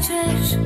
chcesz